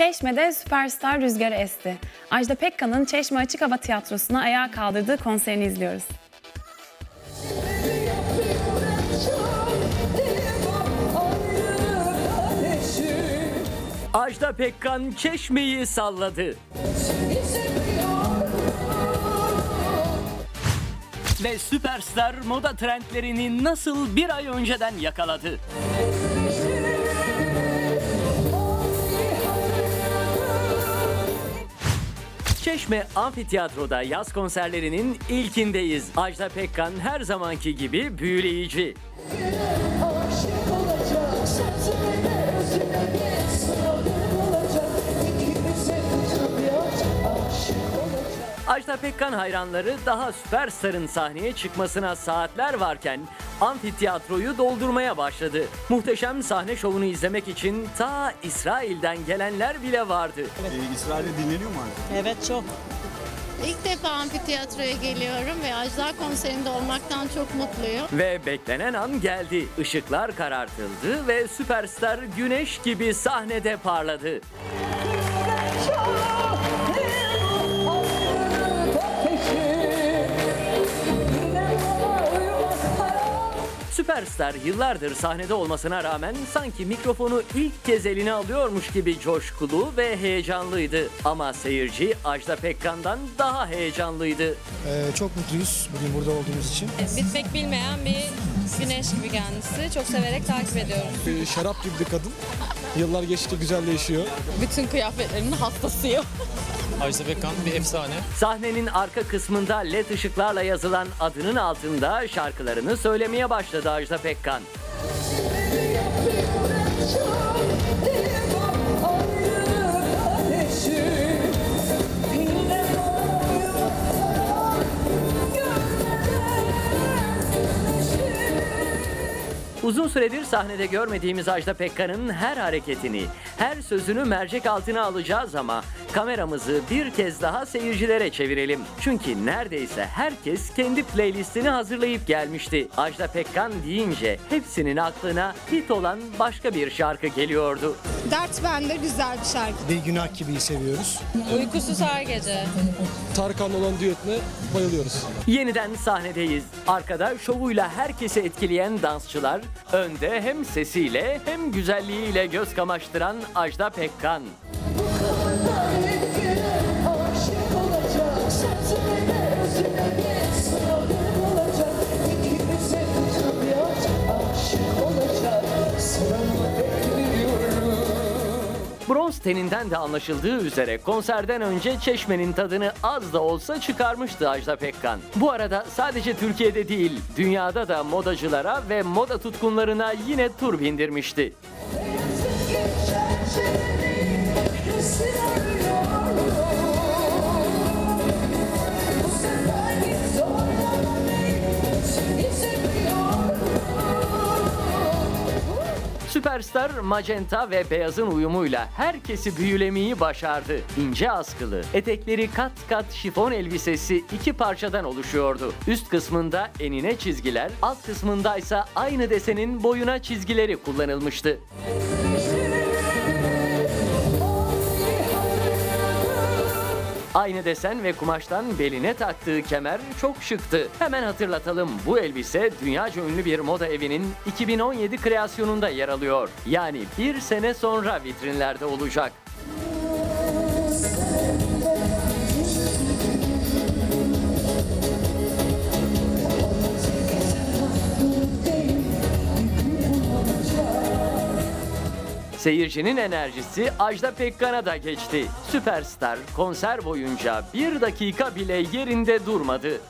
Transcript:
Çeşme'de süperstar rüzgarı esti. Ajda Pekkan'ın Çeşme Açık Hava Tiyatrosu'na ayağa kaldırdığı konserini izliyoruz. Ajda Pekkan Çeşme'yi salladı. Ve süperstar moda trendlerini nasıl bir ay önceden yakaladı? Çeşme Amfiteyatro'da yaz konserlerinin ilkindeyiz. Ajda Pekkan her zamanki gibi büyüleyici. Ajda Pekkan hayranları daha süperstarın sahneye çıkmasına saatler varken amfiteyatroyu doldurmaya başladı. Muhteşem sahne şovunu izlemek için ta İsrail'den gelenler bile vardı. Ee, İsrail'de dinleniyor mu artık? Evet çok. İlk defa amfiteyatroya geliyorum ve Ajda konserinde olmaktan çok mutluyum. Ve beklenen an geldi. Işıklar karartıldı ve süperstar güneş gibi sahnede parladı. Süperstar yıllardır sahnede olmasına rağmen sanki mikrofonu ilk kez eline alıyormuş gibi coşkulu ve heyecanlıydı. Ama seyirci Ajda Pekkan'dan daha heyecanlıydı. Ee, çok mutluyuz bugün burada olduğumuz için. Bitmek bilmeyen bir güneş gibi kendisi. Çok severek takip ediyorum. Ee, şarap gibi bir kadın. Yıllar geçti güzel değişiyor. Bütün kıyafetlerinin hastasıyım. Ajda Pekkan bir efsane. Sahnenin arka kısmında led ışıklarla yazılan adının altında şarkılarını söylemeye başladı Ajda Pekkan. Uzun süredir sahnede görmediğimiz Ajda Pekkan'ın her hareketini, her sözünü mercek altına alacağız ama kameramızı bir kez daha seyircilere çevirelim. Çünkü neredeyse herkes kendi playlistini hazırlayıp gelmişti. Ajda Pekkan deyince hepsinin aklına hit olan başka bir şarkı geliyordu. Dert bende güzel bir şarkı. Bir günah gibi seviyoruz. Uykusuz her gece. Tarkan'la olan düetine bayılıyoruz. Yeniden sahnedeyiz. Arkada şovuyla herkesi etkileyen dansçılar, önde hem sesiyle hem güzelliğiyle göz kamaştıran Ajda Pekkan. Bronz teninden de anlaşıldığı üzere konserden önce Çeşme'nin tadını az da olsa çıkarmıştı Ajda Pekkan. Bu arada sadece Türkiye'de değil, dünyada da modacılara ve moda tutkunlarına yine tur bindirmişti. Süperstar magenta ve beyazın uyumuyla herkesi büyülemeyi başardı. İnce askılı, etekleri kat kat şifon elbisesi iki parçadan oluşuyordu. Üst kısmında enine çizgiler, alt kısmında ise aynı desenin boyuna çizgileri kullanılmıştı. Aynı desen ve kumaştan beline taktığı kemer çok şıktı. Hemen hatırlatalım bu elbise dünyaca ünlü bir moda evinin 2017 kreasyonunda yer alıyor. Yani bir sene sonra vitrinlerde olacak. Seyircinin enerjisi Ajda Pekkan'a da geçti. Süperstar konser boyunca bir dakika bile yerinde durmadı.